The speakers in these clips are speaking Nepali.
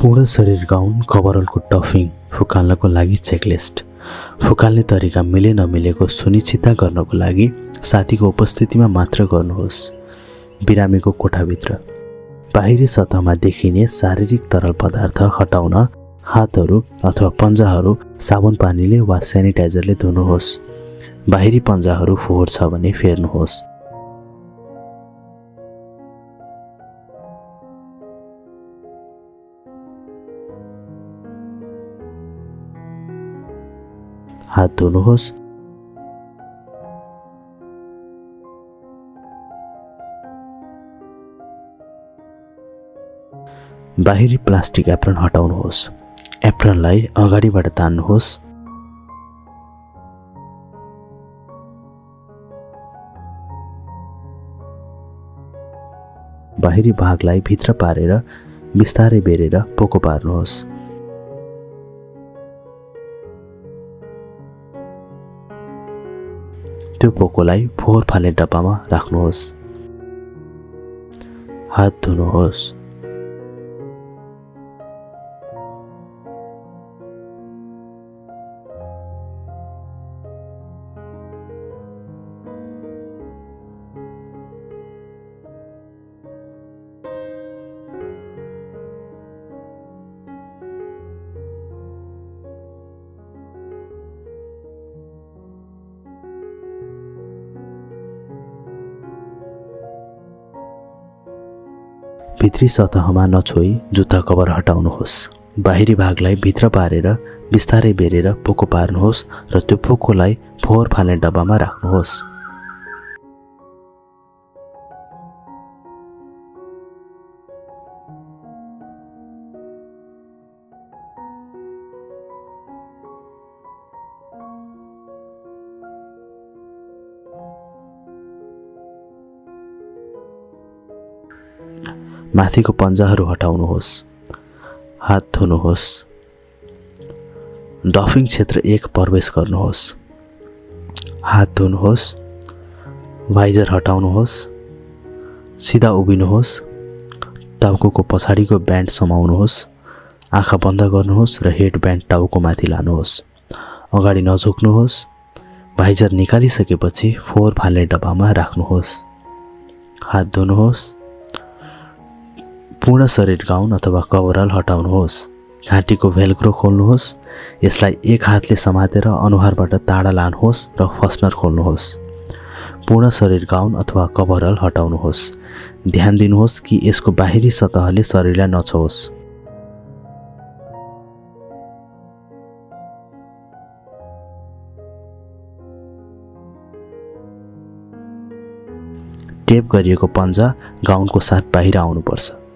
पूर्ण शरीर गाउन कभरलको टफिङ फुकाल्नको लागि चेकलिस्ट फुकाल्ने तरिका मिले नमिलेको सुनिश्चितता गर्नको लागि साथीको उपस्थितिमा मात्र गर्नुहोस्। बिरामीको कोठाभित्र। बाहिरी सतहमा देखिने शारीरिक तरल पदार्थ हटाउन हातहरू अथवा पन्जाहरू साबुन पानीले वा सेनिटाइजरले धुनुहोस्। बाहिरी पन्जाहरू फोहोर छ भने फेर्नुहोस्। हात धुनुहोस् बाहिरी प्लास्टिक एप्रन हटाउनुहोस्। एप्रनलाई अगाडिबाट तान्नुहोस्। बाहिरी भागलाई भित्र पारेर बिस्तारै बेरेर पोको पार्नुहोस्। त्यो पोकोलाई फोहोर फाल्ने डब्बामा राख्नुहोस्। हात धुनुहोस्। भित्री सतहमा नछोई जुत्ता कभर हटाउनुहोस्। बाहिरी भागलाई भित्र पारेर बिस्तारै बेरेर पोको पार्नुहोस् र त्यो पोकोलाई फोहोर फाल्ने डब्बामा राख्नुहोस्। माथिको पन्जाहरू हटाउनुहोस् हात धुनुहोस् डफिङ क्षेत्र एक प्रवेश गर्नुहोस् हात धुनुहोस् भाइजर हटाउनुहोस् सिधा उभिनुहोस् टाउको पछाडिको ब्यान्ड समाउनुहोस् आँखा बन्द गर्नुहोस् र हेड ब्यान्ड टाउको माथि लानुहोस्। अगाडि नझुक्नुहोस् भाइजर निकालिसकेपछि फोहोर फाल्ने डब्बामा राख्नुहोस्। हात धुनुहोस्। पूर्ण शरीर गाउन अथवा कवरल हटाउनुहोस्। घाँटीको भेल्क्रो खोल्नुहोस्। यसलाई एक हातले समातेर अनुहारबाट टाढा लानुहोस् र फस्नर खोल्नुहोस्। पूर्ण शरीर गाउन अथवा कभरल हटाउनुहोस्। ध्यान दिनुहोस् कि यसको बाहिरी सतहले शरीरलाई नछोस् टेप गरिएको पन्जा गाउनको साथ बाहिर आउनुपर्छ।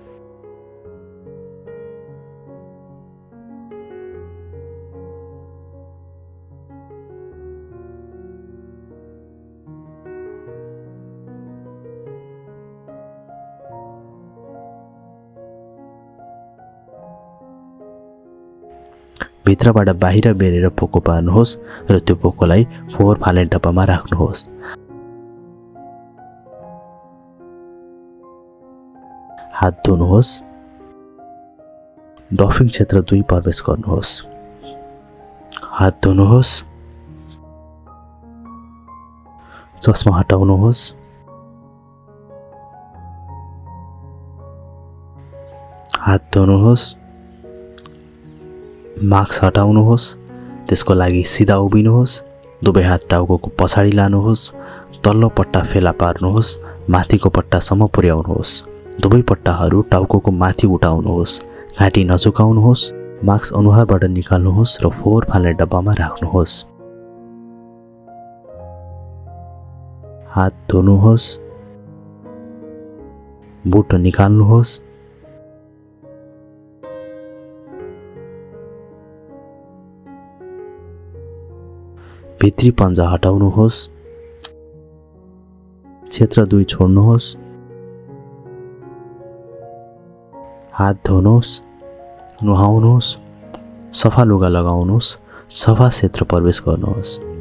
भित्रबाट बाहिर बेरेर पोको पार्नुहोस् र त्यो पोकोलाई फोहोर फाल्ने डब्बामा राख्नुहोस्। हात धुनुहोस्। डफिङ क्षेत्र दुई प्रवेश गर्नुहोस्। हात धुनुहोस्। चस्मा हटाउनुहोस्। हात धुनुहोस्। मास्क हटाउनुहोस् त्यसको लागि सिधा उभिनुहोस् दुवै हात टाउको पछाडि लानुहोस् तल्लो पट्टा फेला पार्नुहोस् माथिको पट्टासम्म पुर्याउनुहोस्। दुवै पट्टाहरू टाउको माथि उठाउनुहोस् घाँटी नझुकाउनुहोस् मास्क अनुहारबाट निकाल्नुहोस् र फोहोर फाल्ने डब्बामा राख्नुहोस्। हात धुनुहोस्। बुट निकाल्नुहोस्। भित्री पन्जा हटाउनुहोस्। क्षेत्र दुई छोड्नुहोस्। हात धुनुहोस्। नुहाउनुहोस्। सफा लुगा लगाउनुहोस्। सफा क्षेत्र प्रवेश गर्नुहोस्।